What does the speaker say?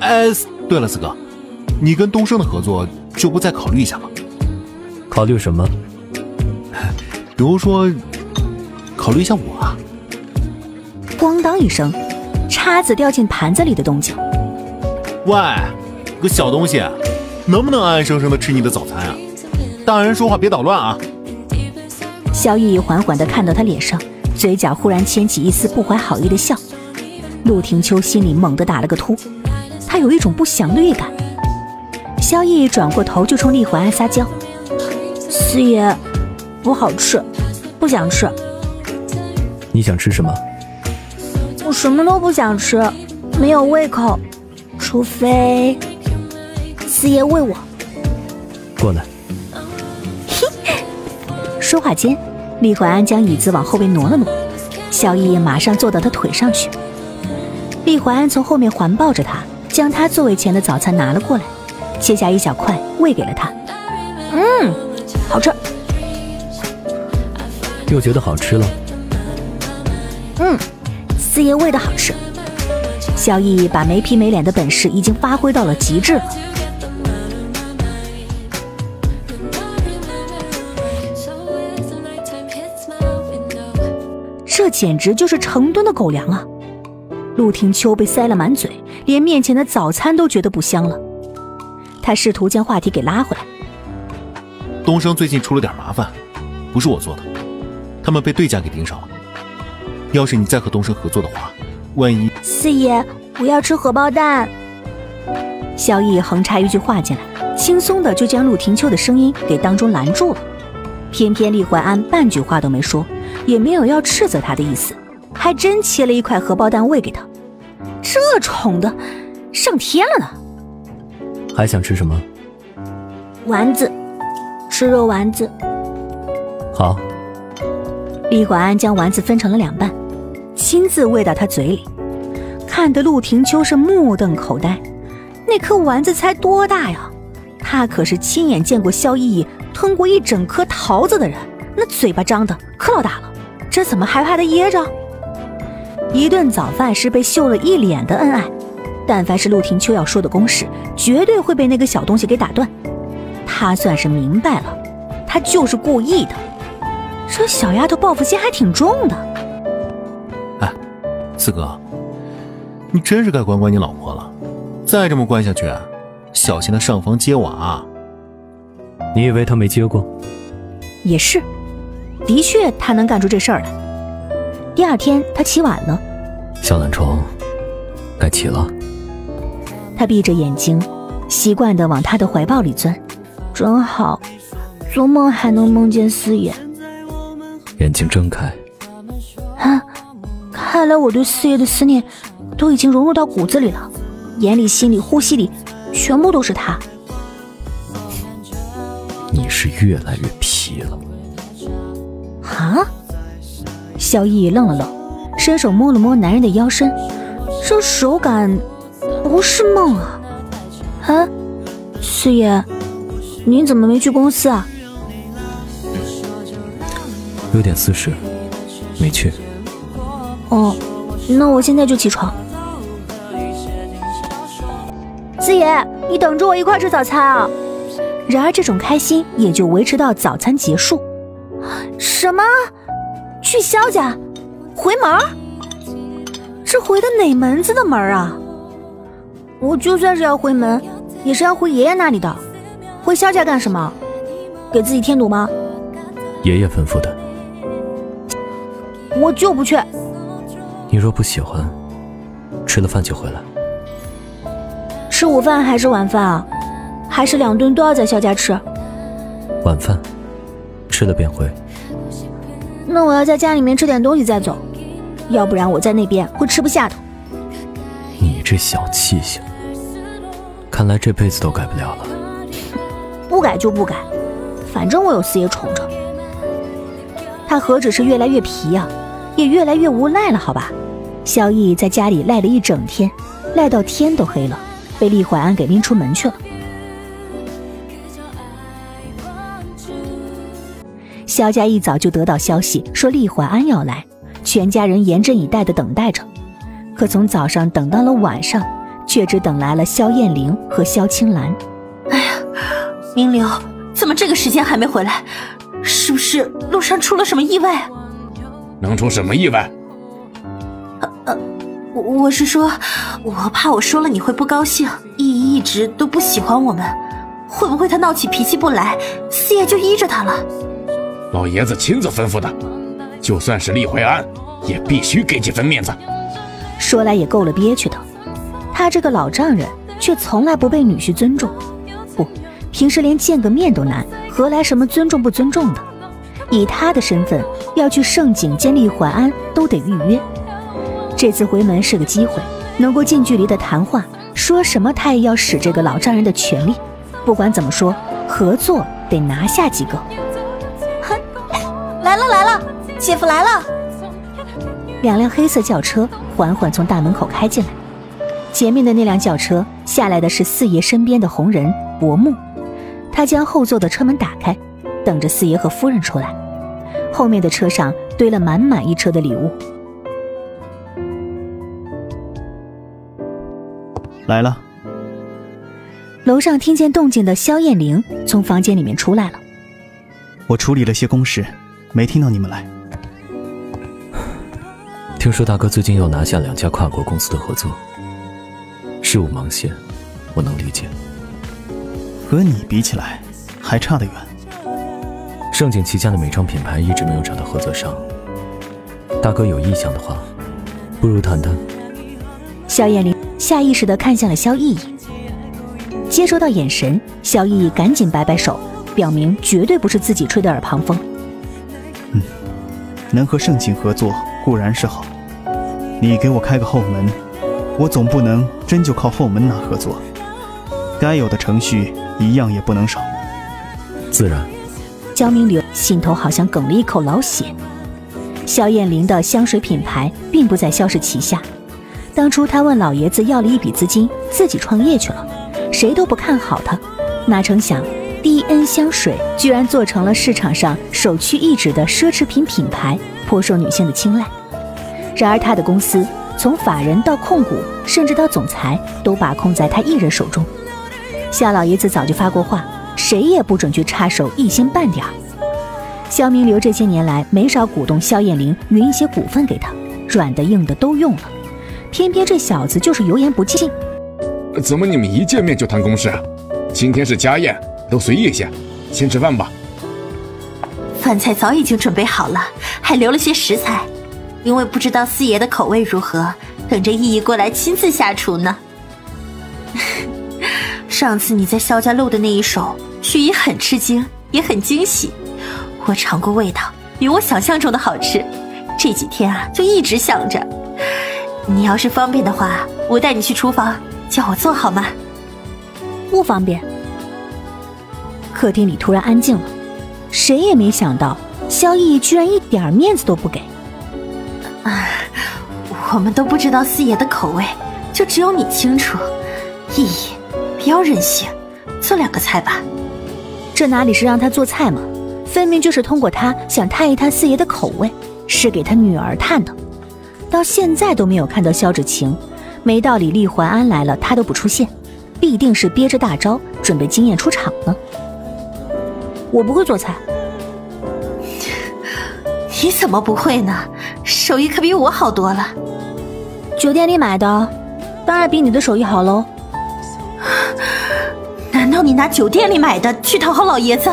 哎，对了，四哥，你跟东升的合作就不再考虑一下吗？考虑什么？比如说，考虑一下我啊。咣当一声，叉子掉进盘子里的动静。喂，个小东西，能不能安安生生的吃你的早餐啊？大人说话别捣乱啊！萧逸缓缓的看到他脸上，嘴角忽然牵起一丝不怀好意的笑。陆廷秋心里猛地打了个突，他有一种不祥的预感。萧逸转过头就冲厉怀安撒娇：“四爷，不好吃，不想吃。你想吃什么？我什么都不想吃，没有胃口，除非四爷喂我。过来。”说话间，厉怀安将椅子往后边挪了挪，萧逸马上坐到他腿上去。厉怀安从后面环抱着他，将他座位前的早餐拿了过来，切下一小块喂给了他。嗯，好吃。又觉得好吃了？嗯，四爷喂的好吃。萧逸把没皮没脸的本事已经发挥到了极致了。这简直就是成吨的狗粮啊！陆廷秋被塞了满嘴，连面前的早餐都觉得不香了。他试图将话题给拉回来。东升最近出了点麻烦，不是我做的，他们被对家给盯上了。要是你再和东升合作的话，万一……四爷，我要吃荷包蛋。萧逸横插一句话进来，轻松的就将陆廷秋的声音给当中拦住了。偏偏厉怀安半句话都没说。也没有要斥责他的意思，还真切了一块荷包蛋喂给他，这宠的上天了呢。还想吃什么？丸子，吃肉丸子。好。李怀安将丸子分成了两半，亲自喂到他嘴里，看得陆廷秋是目瞪口呆。那颗丸子才多大呀？他可是亲眼见过萧逸逸吞过一整颗桃子的人，那嘴巴张的可老大了。这怎么还怕他噎着？一顿早饭是被秀了一脸的恩爱，但凡是陆廷秋要说的公事，绝对会被那个小东西给打断。他算是明白了，他就是故意的。这小丫头报复心还挺重的。哎，四哥，你真是该管管你老婆了。再这么惯下去，小心她上房揭瓦。你以为她没接过？也是。的确，她能干出这事儿来。第二天，他起晚了。小懒虫，该起了。他闭着眼睛，习惯的往他的怀抱里钻。真好，做梦还能梦见四爷。眼睛睁开。啊，看来我对四爷的思念都已经融入到骨子里了，眼里、心里、呼吸里，全部都是他。你是越来越皮了。啊！萧逸愣了愣，伸手摸了摸男人的腰身，这手感不是梦啊！啊，四爷，您怎么没去公司啊？有点私事，没去。哦，那我现在就起床。四爷，你等着我一块吃早餐啊！然而这种开心也就维持到早餐结束。什么？去萧家？回门？这回的哪门子的门啊？我就算是要回门，也是要回爷爷那里的。回萧家干什么？给自己添堵吗？爷爷吩咐的。我就不去。你若不喜欢，吃了饭就回来。吃午饭还是晚饭啊？还是两顿都要在萧家吃？晚饭。吃了便回。那我要在家里面吃点东西再走，要不然我在那边会吃不下的。你这小气性，看来这辈子都改不了了。不改就不改，反正我有四爷宠着。他何止是越来越皮呀，也越来越无赖了，好吧？萧逸在家里赖了一整天，赖到天都黑了，被厉怀安给拎出门去了。萧家一早就得到消息，说厉怀安要来，全家人严阵以待的等待着。可从早上等到了晚上，却只等来了萧艳玲和萧青兰。哎呀，明流，怎么这个时间还没回来？是不是路上出了什么意外？能出什么意外？呃呃，我我是说，我怕我说了你会不高兴。依依一直都不喜欢我们，会不会他闹起脾气不来，四爷就依着他了？老爷子亲自吩咐的，就算是厉怀安，也必须给几分面子。说来也够了憋屈的，他这个老丈人却从来不被女婿尊重，不，平时连见个面都难，何来什么尊重不尊重的？以他的身份，要去盛景见厉怀安都得预约。这次回门是个机会，能够近距离的谈话，说什么他也要使这个老丈人的权利。不管怎么说，合作得拿下几个。哼，来了来了，姐夫来了。两辆黑色轿车缓缓从大门口开进来，前面的那辆轿车下来的是四爷身边的红人薄暮，他将后座的车门打开，等着四爷和夫人出来。后面的车上堆了满满一车的礼物。来了。楼上听见动静的萧艳玲从房间里面出来了。我处理了些公事，没听到你们来。听说大哥最近又拿下两家跨国公司的合作，事务忙些，我能理解。和你比起来，还差得远。盛景旗下的美妆品牌一直没有找到合作商，大哥有意向的话，不如谈谈。萧燕玲下意识地看向了萧逸逸，接收到眼神，萧逸逸赶紧摆摆手，表明绝对不是自己吹的耳旁风。嗯，能和盛景合作固然是好。你给我开个后门，我总不能真就靠后门拿合作，该有的程序一样也不能少。自然。焦明流心头好像哽了一口老血。萧燕玲的香水品牌并不在肖氏旗下，当初他问老爷子要了一笔资金，自己创业去了，谁都不看好他，哪成想，D N 香水居然做成了市场上首屈一指的奢侈品品牌，颇受女性的青睐。然而，他的公司从法人到控股，甚至到总裁，都把控在他一人手中。夏老爷子早就发过话，谁也不准去插手一星半点儿。肖明流这些年来没少鼓动肖艳玲匀一些股份给他，软的硬的都用了，偏偏这小子就是油盐不进。怎么你们一见面就谈公事？今天是家宴，都随意些，先吃饭吧。饭菜早已经准备好了，还留了些食材。因为不知道四爷的口味如何，等着意义过来亲自下厨呢。上次你在萧家露的那一手，雪姨很吃惊，也很惊喜。我尝过味道，比我想象中的好吃。这几天啊，就一直想着。你要是方便的话，我带你去厨房，叫我做好吗？不方便。客厅里突然安静了，谁也没想到萧逸居然一点面子都不给。啊，我们都不知道四爷的口味，就只有你清楚。逸逸，不要任性，做两个菜吧。这哪里是让他做菜嘛，分明就是通过他想探一探四爷的口味，是给他女儿探的。到现在都没有看到萧芷晴，没道理厉怀安来了他都不出现，必定是憋着大招准备惊艳出场呢。我不会做菜。你怎么不会呢？手艺可比我好多了。酒店里买的，当然比你的手艺好喽。难道你拿酒店里买的去讨好老爷子？